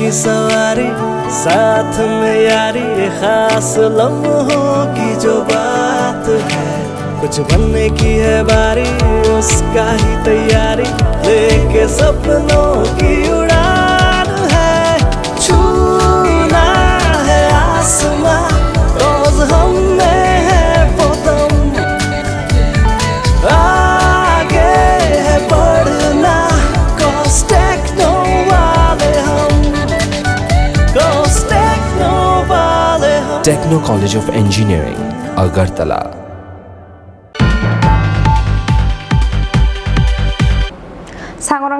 की सवारी, साथ में यारी खास लम्हों की जो बात है। कुछ बनने की है बारी, उसका ही तैयारी, लेके सपनों की Techno College of Engineering, Agartala.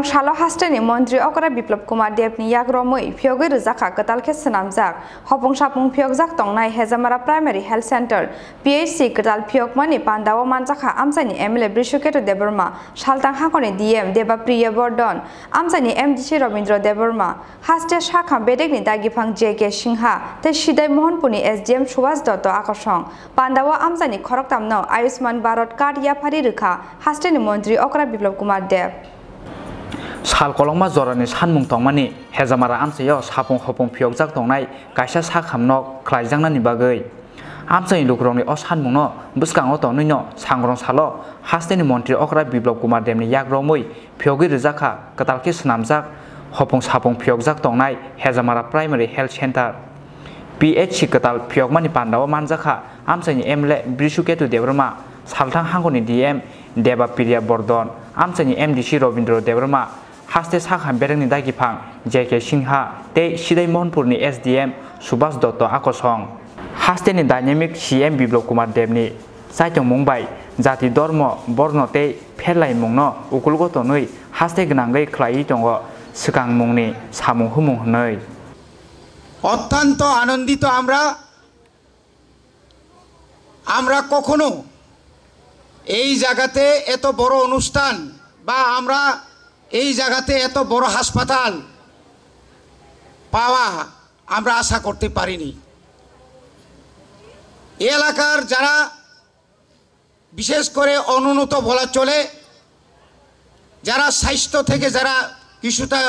rong shalo hasteni montri okra biplop kumar dev ni yak romoi phyogi rizakha katal khe sanamjak hopong shapung phyog jak tongnai hejamara primary health center phc katal phyog mani pandawa manjakha amsani mla brishuketo deborma shaltang hakone dm deba priya bordon amsani mdc robindra deborma haste shakha bedek ni dagiphang jk singha te sidai mohanpuni sdm subhas dotto akoshong pandawa amsani khorok tamno ayushman bharat card yafari rikha hasteni montri okra biplop kumar dev देव साल कलंमा जरानि सानमुं तंमानि हेजामारा आमसायाव सापं हपं फियगजाक तंनाय कायसा साखामनक ख्लायजांनानि बागै आमसानि लुक्रंनि अ सानमुंनो बुसकांव तंनैनो सांग्रं सालो हास्टेनि मन्त्रि अकरा बिप्लब कुमार देमनि याग्रमै फियगै रोजाखा कतालखि स्नामजाक हपं सापं फियगजाक तंनाय हेजामारा primary health centre PHC कताल फियगमानि पान्दाव मानजाखा आमसानि MLA Brishaketu Debbarma सालथां हांगनि DM Debapriya Bardhan आमसानि एमडिसि Ravindra Debbarma হাস্তে সাখান বেরেংনি দাগিফাং জে কে সিংহা তে সিদাই মোহনপুরনি এম সুভাষ দত্ত আকসং। হাস্তে হাস্তেনি ডাইনামিক সিএম বিপ্লব কুমার দেবনি। সাইটং মুম্বাই, জাতি ধর্ম বর্ণ তে ফেরলাই মুংন, উকুলগত নই হাস্তে গনাঙ্গৈ খ্লাই দङ সিগাং মুংনি সামু হুমুং হই অত্যন্ত আনন্দিত আমরা আমরা কখনো এই জায়গাতে এত বড় অনুষ্ঠান বা আমরা এই জায়গাতে এত বড় হাসপাতাল পাওয়া আমরা আশা করতে পারিনি। এলাকার যারা বিশেষ করে অনুন্নত বলা চলে, যারা স্বাস্থ্য থেকে যারা কিছুটা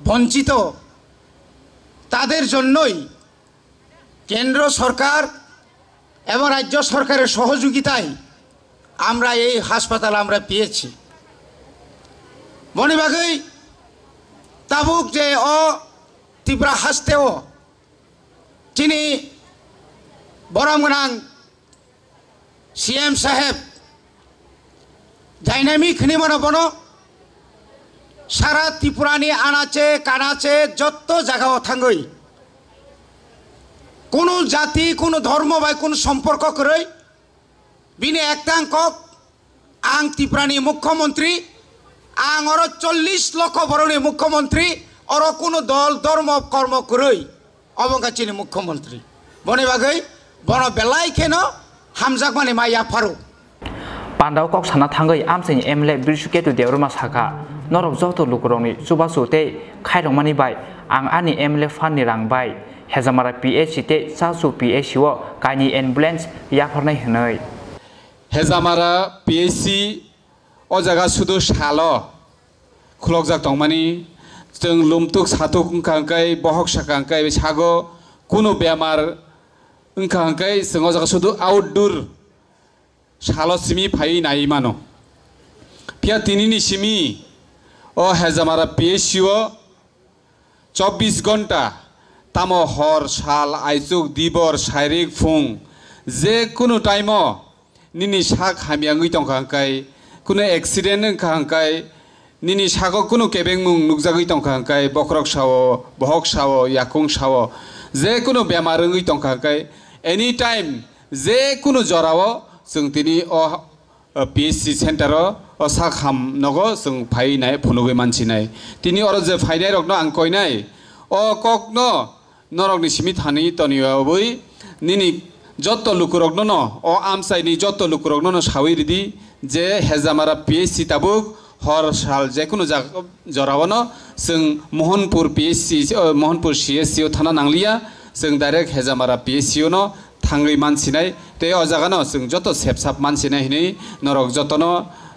বঞ্চিত, তাদের জন্যই কেন্দ্র সরকার এবং রাজ্য সরকারের সহযোগিতায় আমরা এই হাসপাতাল আমরা পেয়েছি। তাবুক যে অ ত্রিপুরা হাসতেও তিনি বরমগোনাং সিএম সাহেব ডাইনামিক নিমন বনো, সারা ত্রিপুরানি আনাচে, কানাচে, যত জায়গাও থাঙ্গই। কোনো জাতি, কোনো ধর্ম বা কোনো সম্পর্ক করে বিনে একটাং কক আং ত্রিপুরানি মুখ্যমন্ত্রী আঙৰ চল্লিছ লক্ষ ভৰণী মুখ্যমন্ত্ৰী আৰু কোনো দল ধৰ্ম কৰ্ম কৰি অৱকাশী মুখ্যমন্ত্ৰী। বনে বাগৈ বন বেলাই খেন হামজাক মানে মাই আফাৰো। পাণ্ডাও কক সানা থাঙ্গৈ আমচেনি এম এল এ বিৰচুকেতু দেউৰমা শাখা নৰব যত লুকুৰংনি চুবা চুতে খাইৰমানি বাই আং আনি এম এল এ ফাণ্ডনি ৰাং বাই। হেজামাৰা পি এইচ চিতে চা চু পি এইচ চি কাইনি এম্বুলেঞ্চ ইয়াফৰণে হেজামাৰা পি এইচ চি अ जागा सुदु साल' खुलक जाक दंमानि जों लुमतुक सातुक ओंखा ओंखाय बहक साखा ओंखाय सागो कुनु बेमार ओंखा ओंखाय जों अ जागा सुदु आउटडोर साल' सिमी फाइ नाय मानो पिया तिनिनि सिमी अ हेजामारा पिएचसि ओ चब्बिस घन्टा तामो हर साल आइजुक दिबर शारीरिक फुं जे कुनु टाइमो निनि साक हामियाङै दंखांखाय कुनु एक्सिडेन्ट ओंखांखाय निनि सागो कुनु केबें मुं नुकजागै दंखांखाय बख्रक सावो बहक सावो याकुं सावो जे कुनु बेमार ओङै दंखांखाय एनि टाइम जे कुनु जरावो जों दिनै अ पिएचसि सेन्टाराव अ सा खाम नगो जों फाइनाय फुनुगै मानसिनाय दिनै अर जे फाइनाय रकनो आं कयनाय अ ककनो नरकनि सिमी थानि तनियावै निनि যত লুকুরগ্ন ন ও আমসাইনি যত লুকুরগ্ন ন সাউই जे हेजामारा पि एच सि ताबुक हर साल जेखुनु जरावनो जों महनपुर पि एच सि महनपुर सि एच सियाव थाना नांलिया जों डाइरेक्ट हेजामारा पि एच सियावनो थाङै मानसिनाय ते अजागानो जों जत सेबसाब मानसिनाय हिनै नरक जतनो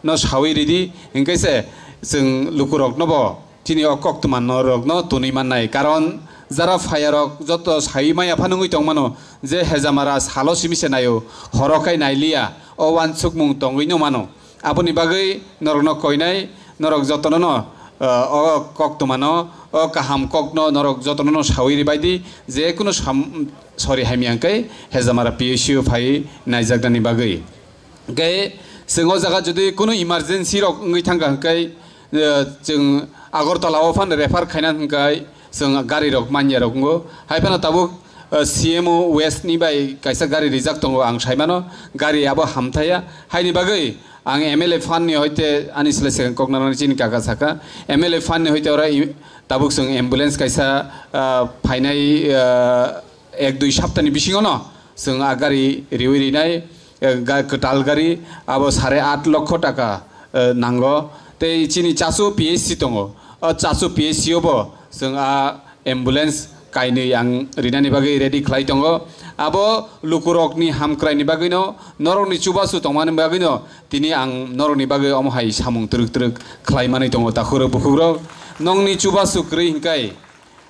न सावै रिदि हिंकैसे जों लुकुरक नब तिनि अकक्तमान नरक न तुनि माननाय कारण যারা ফায়ারক যত সাই মাই আফানুই তংমানো যে হেজামারা সালো সিমিছে নাইও হরকাই নাইলিয়া ও ওয়ানসুক মুং তংই মানো আপনি বাগৈ নরক ন কইনাই নরক যতন ন অ কক তুমানো অ কাহাম কক ন নরক যতন ন সাউরি বাইদি যে কোনো সরি হামিয়াঙ্কাই হেজামারা পিএসিও ফাই নাইজাকদানি বাগৈ গে जों जायगा जुदि কোনো इमारजेन्सि रक ओङै थांगा हंखाय जों आगरतलायाव फान रेफार खायना हंखाय जों गारि रक मानिया रक गो हायफाना ताबो सिएमओ वेस्टनि बाय कायसा गारि रिजार्भ दङ आं सायमानो गारियाबो हामथाया हायनि बागै आं एम एल ए फाननि हयते आनि सिलाय सेकेन्ड ककनारानि चिनि काका साका एम एल ए फाननि हयते अरा ताबुक जों एम्बुलेन्स कायसा फायनाय एक दुइ सप्ताहनि बिसिङाव न जों आ गारि रिवि रिनाय कटाल गारि अब सारे आठ लक्ष टाका नांगौ ते चिनि चासु पि एच চাচু পিএসি ও এম্বুলেন্স কাইনি আং রিনানি বাকে রেডি খাই দো আবো লুকুরকনি হামক্রাইনি বাকিনো নরকনি চুবাসু তংমানি বাকিনো তিনি আং নরকনি বাকি অমহাই সামুং ত্রুক ত্রুক খাইমানি দো তাকুর বুকুরক নংনি চুবাসু ক্রি হিংকাই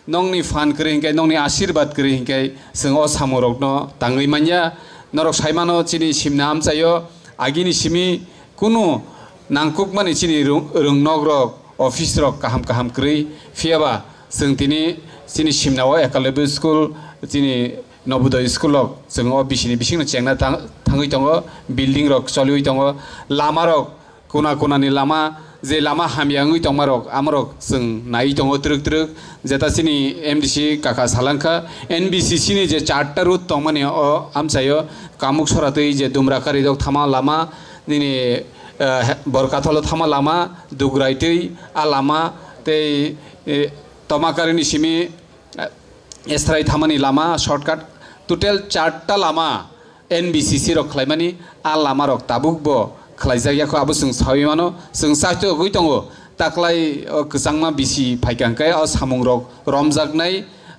নংনি ফান ক্রি হিংকাই নংনি আশীর্বাদ ক্রি হিংকাই সঙ্গ সামরকন তাঙ্গই মানিয়া নরক সাইমানো চিনি সিমনা আমচাইও আগিনি সিমি কোনো নাংকুক মানে চিনি রং রংনগ্রক माने चिनि रोंनग रक अफिस रक काहाम काहाम क्रै फियाबा जों दिनै चिनि सिमनाव एकालेबु स्कुल चिनि नवोदय स्कुलक जों अ बिसिनि बिसिंनो चेंना थाङै दङ बिल्डिं रक चलियै दङ लामा रक कोना कोनानि लामा जे लामा हामियाङै दंमारक आमरक जों नायै दङ त्रुक त्रुक जेता सिनि एमडिसि काका सालांखा एनबिसिसिनि जे चारटा रुट दं माने अ आमचायो कामुक सरातै जे दुमराकारि दक थामा लामा दिनै बरकाथल थामा लामा दुग्राइतै आ लामा तै तमाकारिनि Simi एस्राय थामानि Lama shortcut total चारटा Lama NBCC रक खालायमानि आ लामा रक ताबुकबो खालायजायाखौ आबो जों सावैमानो जों साहित्य गै दङ ताक्लाय गोजांमा बिसि फाइकांखाय अ सामुं रक रमजागनाय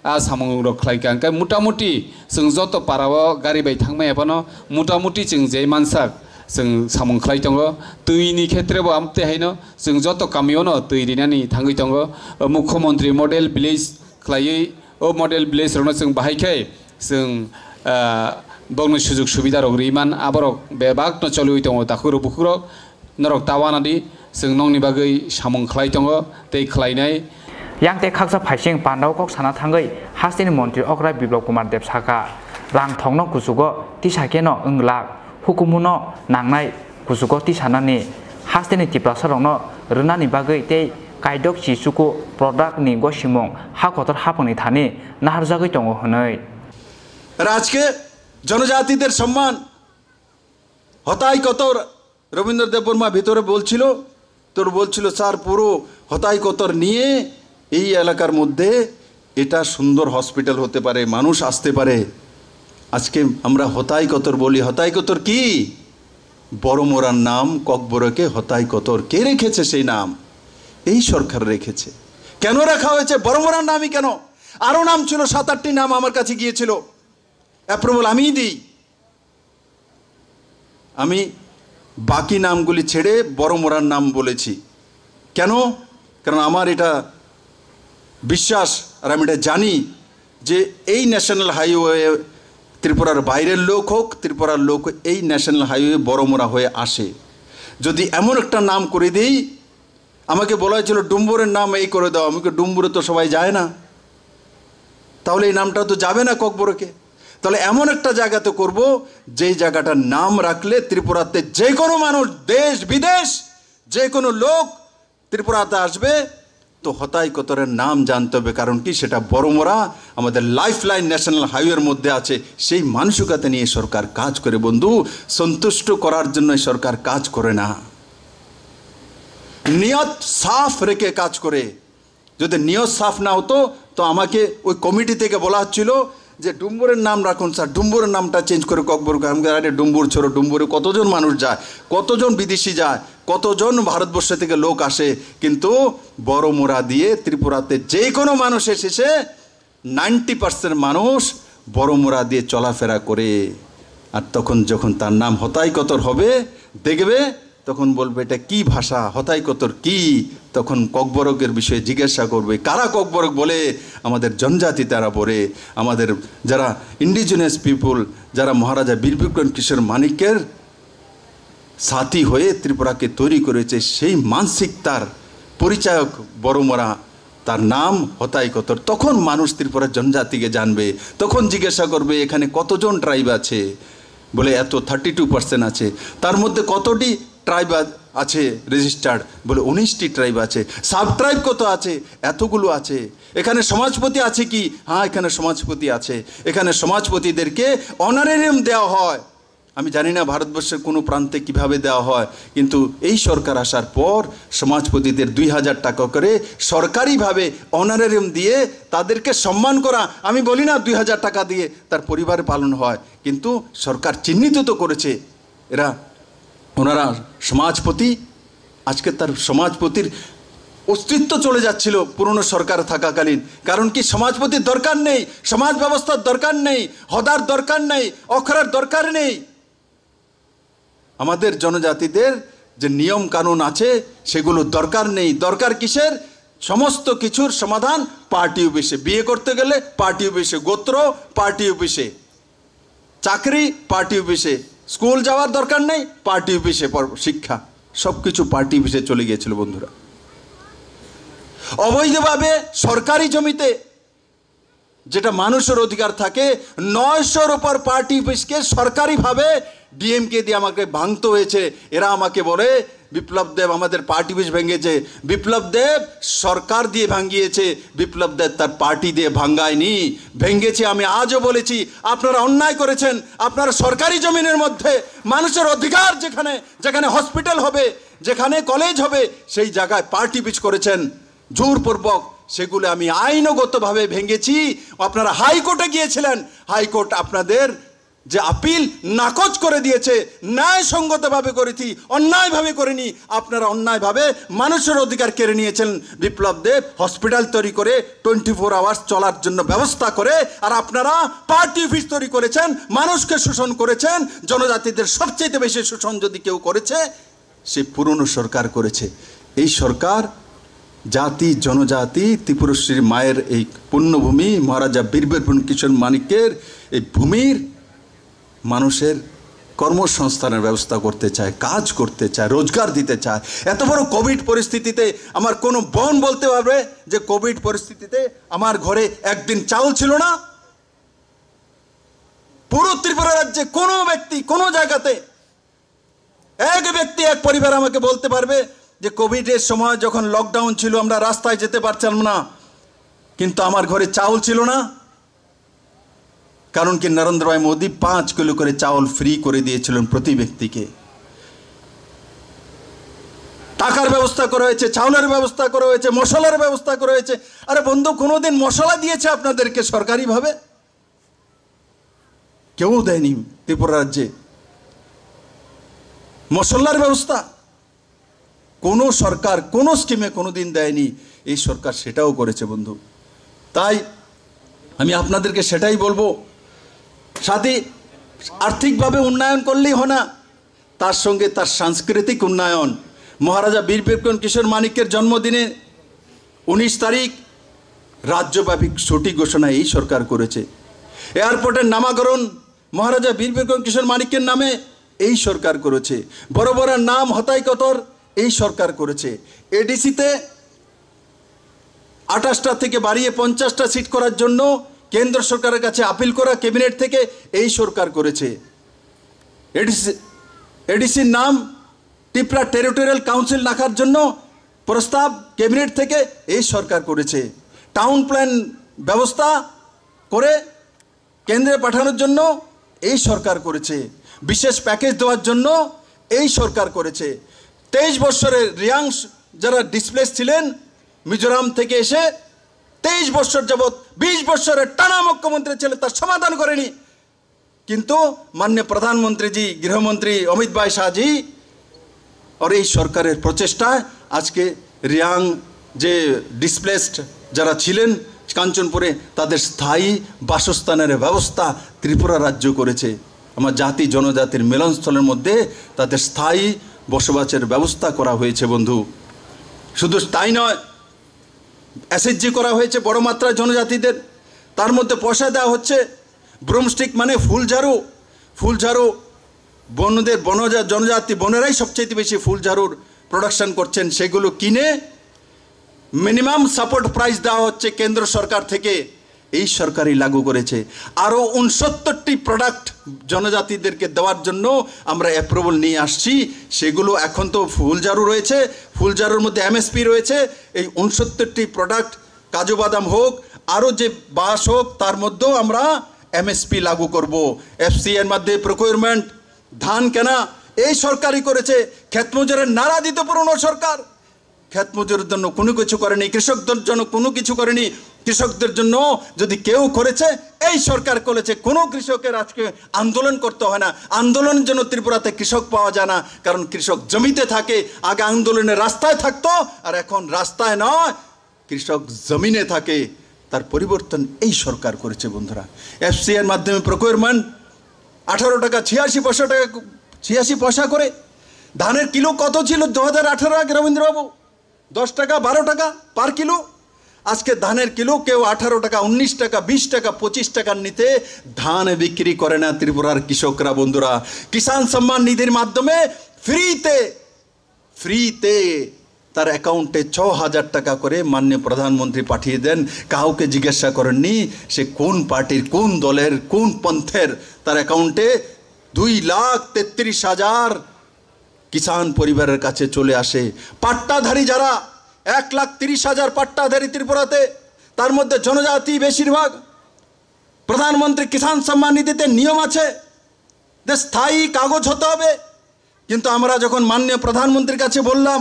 आ सामुं रक खालायकांखाय मुटामुटि जों जत पाराव गारि बाय थांमाय एबानो मुटामुटि जों जे मानसाक जों सामुं खालाय दङ दैनि खेत्रबो आमते हायनो जों जत गामियावनो दै रिनानै थाङै दङ मुख्यमन्त्रि मडेल भिलेज खालायै अ मडेल भिलेज रनो जों बाहायखाय जों बावनो सुजुग सुबिदा रक रिमान आबरक बेबागनो चलियै दङ दाखुरो बुखुरो नरक तावानादि जों नंनि बागै सामुं खालाय दङ दै खालायनाय यांते खाकसा फाइसिं पान्डाव कक साना थांगै हास्टिनि मन्त्रि अग्रा बिप्लब कुमार देब साका रां थंनो कुसुगो तिसाकेनो ओंलाक hukumono nangnai kusukoti sanani hasteni tiprasarokno rwnani bagui tei kaidok chisuku productni gosimong hakotor hapongni thani naharjagui tongo honoi রাজকে জনজাতিদের সম্মান হতাই কত রবীন্দ্র দেববর্মা ভিতরে বলছিল তোর বলছিল স্যার পুরো হতাই কতর নিয়ে এই এলাকার মধ্যে এটা সুন্দর হসপিটাল হতে পারে মানুষ আসতে পারে আজকে আমরা হতাই কতর বলি হতাই কতর কি? বড় মোরার নাম ককবরকে হতাই কতর কে রেখেছে সেই নাম? এই সরকার রেখেছে। কেন রাখা হয়েছে? বড় মোরার নামই কেন? আরও নাম ছিল সাত আটটি নাম আমার কাছে গিয়েছিল। অ্যাপ্রুভাল আমিই দিই। আমি বাকি নামগুলি ছেড়ে বড় মোড়ার নাম বলেছি। কেন? কারণ আমার এটা বিশ্বাস আর আমি এটা জানি যে এই ন্যাশনাল হাইওয়ে ত্রিপুরার বাইরের লোক হোক, ত্রিপুরার লোক এই ন্যাশনাল হাইওয়ে বড়মোড়া হয়ে আসে। যদি এমন একটা নাম করে দিই, আমাকে বলা হয়েছিল, ডুম্বুরের নাম এই করে দাও। আমাকে ডুম্বুরে তো সবাই যায় না। তাহলে এই নামটা তো যাবে না ককবরকে। তাহলে এমন একটা জায়গাতে করব, যেই জায়গাটার নাম রাখলে ত্রিপুরাতে যে কোনো মানুষ, দেশ, বিদেশ, যে কোনো লোক ত্রিপুরাতে আসবে। তো হতাই কতরের নাম জানতে হবে, কারণ কি? সেটা বড়মরা আমাদের লাইফ লাইন ন্যাশনাল হাইওয়ের মধ্যে আছে। সেই মানসিকতা নিয়ে সরকার কাজ করে, বন্ধু। সন্তুষ্ট করার জন্য সরকার কাজ করে না। নিয়ত সাফ রেখে কাজ করে। যদি নিয়ত সাফ না হতো, তো আমাকে ওই কমিটি থেকে বলা হচ্ছিল যে ডুম্বুরের নাম রাখুন স্যার, ডুম্বুরের নামটা চেঞ্জ করে ককবর আরে ডুম্বুর ছোড়ো, ডুম্বুরে কতজন মানুষ যায়, কতজন বিদেশি যায়, কতজন ভারতবর্ষ থেকে লোক আসে, কিন্তু বড় মোড়া দিয়ে ত্রিপুরাতে যে কোনো মানুষ এসেছে নাইনটি পার্সেন্ট মানুষ বড় মোড়া দিয়ে চলাফেরা করে। আর তখন যখন তার নাম হতাই কতর হবে, দেখবে তখন বলবে, এটা কি ভাষা? হতাই কতর কি? তখন ককবরকের বিষয়ে জিজ্ঞাসা করবে, কারা ককবরক বলে? আমাদের জনজাতি তারা বলে আমাদের যারা ইন্ডিজিনাস পিপুল যারা মহারাজা বীর বিক্রম কিশোর মানিকের সাথী হয়ে ত্রিপুরাকে তৈরি করেছে, সেই মানসিকতার পরিচায়ক বড়মরা, তার নাম হতাই কতর। তখন মানুষ ত্রিপুরার জনজাতিকে জানবে। তখন জিজ্ঞাসা করবে, এখানে কতজন ট্রাইব আছে? বলে, এত থার্টি টু পার্সেন্ট আছে। তার মধ্যে কতটি ট্রাইব আছে রেজিস্টার্ড বলে, উনিশটি ট্রাইব আছে। সাব ট্রাইব কত আছে? এতগুলো আছে। এখানে সমাজপতি আছে কি? হ্যাঁ এখানে সমাজপতি আছে। এখানে সমাজপতিদেরকে অনারেরিয়াম দেওয়া হয়। আমি জানি না ভারতবর্ষের কোনো প্রান্তে কীভাবে দেওয়া হয়, কিন্তু এই সরকার আসার পর সমাজপতিদের দুই হাজার টাকা করে সরকারিভাবে অনারেরিয়াম দিয়ে তাদেরকে সম্মান করা, আমি বলি না দুই হাজার টাকা দিয়ে তার পরিবার পালন হয়, কিন্তু সরকার চিহ্নিত তো করেছে। এরা ওনারা সমাজপতি, আজকে তার সমাজপতির অস্তিত্ব চলে যাচ্ছিল পুরনো সরকার থাকাকালীন। কারণ কি সমাজপতির দরকার নেই, সমাজ ব্যবস্থার দরকার নেই, হদার দরকার নেই অখরার দরকার নেই। আমাদের জনজাতিদের যে নিয়ম কানুন আছে, সেগুলো দরকার নেই। দরকার কিসের? সমস্ত কিছুর সমাধান পার্টি অফিসে। বিয়ে করতে গেলে পার্টি অফিসে গোত্র, পার্টি অফিসে চাকরি, পার্টি অফিসে স্কুল যাওয়ার দরকার নেই, পার্টি অফিসে শিক্ষা। সব কিছু পার্টি অফিসে চলে গিয়েছিল বন্ধুরা। অবৈধভাবে সরকারি জমিতে যেটা মানুষের অধিকার থাকে, নয়শোর ওপর পার্টি অফিসকে সরকারিভাবে ডিএমকে দিয়ে আমাকে ভাঙতে হয়েছে। এরা আমাকে বলে বিপ্লব দেব আমাদের পার্টি অফিস ভেঙেছে। বিপ্লব দেব সরকার দিয়ে ভাঙিয়েছে। বিপ্লব দেব তার পার্টি দিয়ে ভাঙ্গায়নি। ভেঙেছে আমি আজও বলেছি, আপনারা অন্যায় করেছেন। আপনারা সরকারি জমিনের মধ্যে মানুষের অধিকার যেখানে যেখানে হসপিটাল হবে, যেখানে কলেজ হবে, সেই জায়গায় পার্টি পিচ করেছেন। জোরপূর্বক সেগুলো আমি আইনগতভাবে ভেঙেছি। আপনারা হাইকোর্টে গিয়েছিলেন। হাইকোর্ট আপনাদের যে আপিল নাকচ করে দিয়েছে, ন্যায়সঙ্গতভাবে করেছি, অন্যায়ভাবে করিনি, আপনারা অন্যায়ভাবে মানুষের অধিকার কেড়ে নিয়েছেন। বিপ্লব দেব হসপিটাল তৈরি করে টোয়েন্টি ফোর আওয়ার্স চলার জন্য ব্যবস্থা করে, আর আপনারা পার্টি অফিস তৈরি করেছেন, মানুষকে শোষণ করেছেন, জনজাতিদের সবচেয়ে বেশি শোষণ যদি কেউ করেছে, সে পুরনো সরকার করেছে। এই সরকার জাতি, জনজাতি, ত্রিপুরশ্রীর মায়ের এই পুণ্যভূমি, মহারাজা বীরবীরপুর কিশোর মানিকের এই ভূমির মানুষের কর্মসংস্থানের ব্যবস্থা করতে চায়, কাজ করতে চায়, রোজগার দিতে চায়। এত বড় কোভিড পরিস্থিতিতে আমার কোনো বোন বলতে পারবে যে কোভিড পরিস্থিতিতে আমার ঘরে একদিন চাউল ছিল না? পুরো ত্রিপুরা রাজ্যে কোনো ব্যক্তি কোনো জায়গাতে এক ব্যক্তি, এক পরিবার আমাকে বলতে পারবে যে কোভিডের সময় যখন লকডাউন ছিল, আমরা রাস্তায় যেতে পারছিলাম না। কিন্তু আমার ঘরে চাউল ছিল না। কারণ কি নরেন্দ্র ভাই মোদী পাঁচ কিলো করে চাউল ফ্রি করে দিয়েছিলেন প্রতি ব্যক্তিকে। টাকার ব্যবস্থা করা হয়েছে, চাউলের ব্যবস্থা করা হয়েছে, মশলার ব্যবস্থা করা হয়েছে। আরে বন্ধু, কোনোদিন মশলা দিয়েছে আপনাদেরকে সরকারিভাবে? কেউ দেয়নি ত্রিপুরা রাজ্যে। মশলার ব্যবস্থা। কোনো সরকার, কোনো স্কিমে কোনো দিন দেয়নি। এই সরকার সেটাও করেছে বন্ধু। তাই আমি আপনাদেরকে সেটাই বলব। সাথে আর্থিকভাবে উন্নয়ন করলেই হয় না। তার সঙ্গে তার সাংস্কৃতিক উন্নয়ন। মহারাজা বীর বিক্রম কিশোর মানিকের জন্মদিনে উনিশ তারিখ রাজ্যব্যাপী ছুটি ঘোষণা এই সরকার করেছে। এয়ারপোর্টের নামাকরণ মহারাজা বীর বিক্রম কিশোর মানিকের নামে এই সরকার করেছে। বড় বড় নাম হতাই কতর এই সরকার করেছে। এডিসিতে আঠাশটা থেকে বাড়িয়ে পঞ্চাশটা সিট করার জন্য কেন্দ্র সরকারের কাছে আপিল করা ক্যাবিনেট থেকে এই সরকার করেছে। এডিসি, এডিসির নাম ত্রিপুরা টেরিটোরিয়াল কাউন্সিল রাখার জন্য প্রস্তাব ক্যাবিনেট থেকে এই সরকার করেছে। টাউন প্ল্যান ব্যবস্থা করে কেন্দ্রে পাঠানোর জন্য এই সরকার করেছে। বিশেষ প্যাকেজ দেওয়ার জন্য এই সরকার করেছে। তেইশ বছরের রিয়াংশ যারা ডিসপ্লেস ছিলেন, মিজোরাম থেকে এসে তেইশ বছর যাবৎ বিশ বছরের টানা মুখ্যমন্ত্রী ছিল তার সমাধান করেনি। কিন্তু মাননীয় প্রধানমন্ত্রীজি, গৃহমন্ত্রী অমিত ভাই শাহজি আর এই সরকারের প্রচেষ্টায় আজকে রিয়াং যে ডিসপ্লেসড যারা ছিলেন কাঞ্চনপুরে, তাদের স্থায়ী বাসস্থানের ব্যবস্থা ত্রিপুরা রাজ্য করেছে। আমার জাতি জনজাতির মিলনস্থলের মধ্যে তাদের স্থায়ী বসবাসের ব্যবস্থা করা হয়েছে বন্ধু। শুধু তাই নয় এসএসজি করা হয়েছে বড় মাত্রায় জনজাতিদের। তার মধ্যে পয়সা দেওয়া হচ্ছে। ব্রুমস্টিক মানে ফুলঝাড়ু। ফুলঝাড়ু বনদের বনজা জনজাতি বনেরাই সবচেয়ে বেশি ফুলঝাড়ুর প্রোডাকশন করছেন। সেগুলো কিনে মিনিমাম সাপোর্ট প্রাইস দেওয়া হচ্ছে কেন্দ্র সরকার থেকে। এই সরকারই লাগু করেছে। আরও উনসত্তরটি প্রোডাক্ট জনজাতিদেরকে দেওয়ার জন্য আমরা অ্যাপ্রুভাল নিয়ে আসছি। সেগুলো এখন তো ফুলজারু রয়েছে। ফুলজারুর মধ্যে এমএসপি রয়েছে। এই উনসত্তরটি প্রোডাক্ট কাজু বাদাম হোক, আরও যে বাস হোক, তার মধ্যেও আমরা এমএসপি লাগু করব। এফসি এর মধ্যে প্রকিউরমেন্ট ধান কেনা, এই সরকারই করেছে। ক্ষেতমজুরের নারা দিতে পুরনো সরকার। ক্ষেত মজুরের জন্য কোনো কিছু করেনি, কৃষকদের জন্য কোনো কিছু করেনি। কৃষকদের জন্য যদি কেউ করেছে, এই সরকার করেছে, কোনো কৃষকের আজকে আন্দোলন করতে হয় না। আন্দোলনের জন্য ত্রিপুরাতে কৃষক পাওয়া যায় না, কারণ কৃষক জমিতে থাকে, আগে আন্দোলনে রাস্তায় থাকতো, আর এখন রাস্তায় নয়, কৃষক জমিনে থাকে। তার পরিবর্তন এই সরকার করেছে, বন্ধুরা। এফসি এর মাধ্যমে প্রকিউরমেন্ট আঠারো টাকা ছিয়াশি পয়সা টাকা, ছিয়াশি পয়সা করে। ধানের কিলো কত ছিল? দু হাজার আঠারো আগে রবীন্দ্রবাবু। দশ টাকা, বারো টাকা, পার কিলো। আজকে ধানের কিলো কেউ আঠারো টাকা, উনিশ টাকা, বিশ টাকা, পঁচিশ টাকার নিতে ধান বিক্রি করে না ত্রিপুরার কৃষকরা বন্ধুরা। কিষাণ সম্মান নিধির মাধ্যমে ফ্রিতে ফ্রিতে তার অ্যাকাউন্টে ছ হাজার টাকা করে মাননীয় প্রধানমন্ত্রী পাঠিয়ে দেন। কাউকে জিজ্ঞাসা করেননি সে কোন পার্টির, কোন দলের, কোন পন্থের। তার অ্যাকাউন্টে দুই লাখ তেত্রিশ হাজার কিষাণ পরিবারের কাছে চলে আসে। পাট্টাধারী যারা এক লাখ তিরিশ হাজার পাট্টাধারী ত্রিপুরাতে তার মধ্যে জনজাতি বেশিরভাগ প্রধানমন্ত্রী কিষাণ সম্মান নিধিতে নিয়ম আছে যে স্থায়ী কাগজ হতে হবে। কিন্তু আমরা যখন মাননীয় প্রধানমন্ত্রীর কাছে বললাম,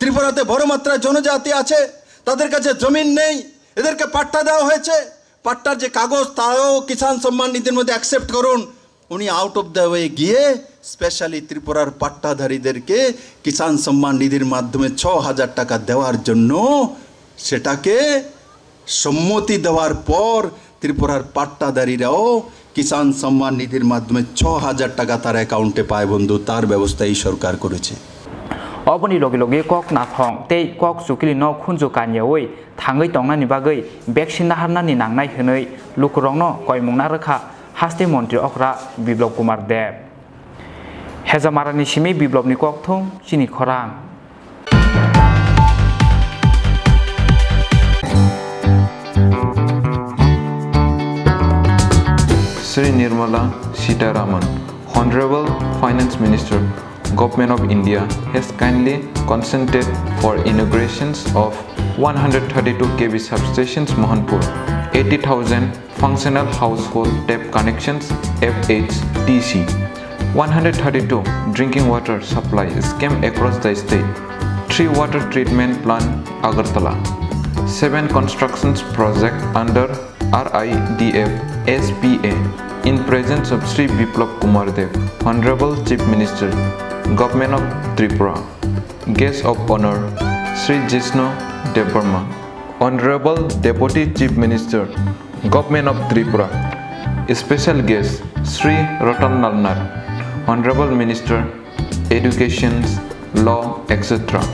ত্রিপুরাতে বড় মাত্রায় জনজাতি আছে, তাদের কাছে জমিন নেই, এদেরকে পাট্টা দেওয়া হয়েছে, পাট্টার যে কাগজ, তাও কিষাণ সম্মান নিধির মধ্যে অ্যাকসেপ্ট করুন। উনি আউট অফ দ্য ওয়ে গিয়ে স্পেশালি ত্রিপুরার পাট্টাধারীদেরকে কিষাণ সম্মান নিধির মাধ্যমে ছ হাজার টাকা দেওয়ার জন্য সেটাকে সম্মতি দেওয়ার পর ত্রিপুরার পাট্টাধারীরাও কিষাণ সম্মান নিধির মাধ্যমে ছ হাজার টাকা তার অ্যাকাউন্টে পায় বন্ধু, তার ব্যবস্থা এই সরকার করেছে। অবনি লগে লগে কক নাথং তেই কক চুকিলি ন খুঞ্জু কানিয়াওই থাঙ্গৈ টংনানি বাগৈ ভ্যাকসিন নাহারনানি নাংনাই হनै লুকুরং ন কয়মুংনা রেখা হাস্তি মন্ত্রী অকরা বিপ্লব কুমার দেব हेजामारानि सिमी बिप्लबनि ककथं चिनि खरां Sri Nirmala Sitaraman, Honorable Finance Minister, Government of India has kindly consented for inaugurations of 132 kV substations Mohanpur, 80,000 functional household tap connections FHTC, 132 drinking water supply scheme across the state, 3 water treatment plant Agartala, 7 constructions project under RIDF SPA in presence of Sri Biplab Kumar Dev, Honorable Chief Minister, Government of Tripura. Guest of Honor, Sri Jishnu Devarma, Honorable Deputy Chief Minister, Government of Tripura. Special guest, Sri Ratan Nalnar, Honorable Minister, Education, Law, etc.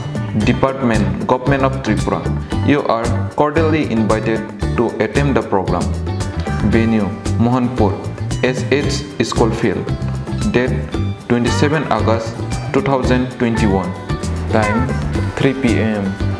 Department, Government of Tripura. You are cordially invited to attend the program. Venue, Mohanpur, SH Schoolfield. Date 27 August 2021. Time 3 p.m.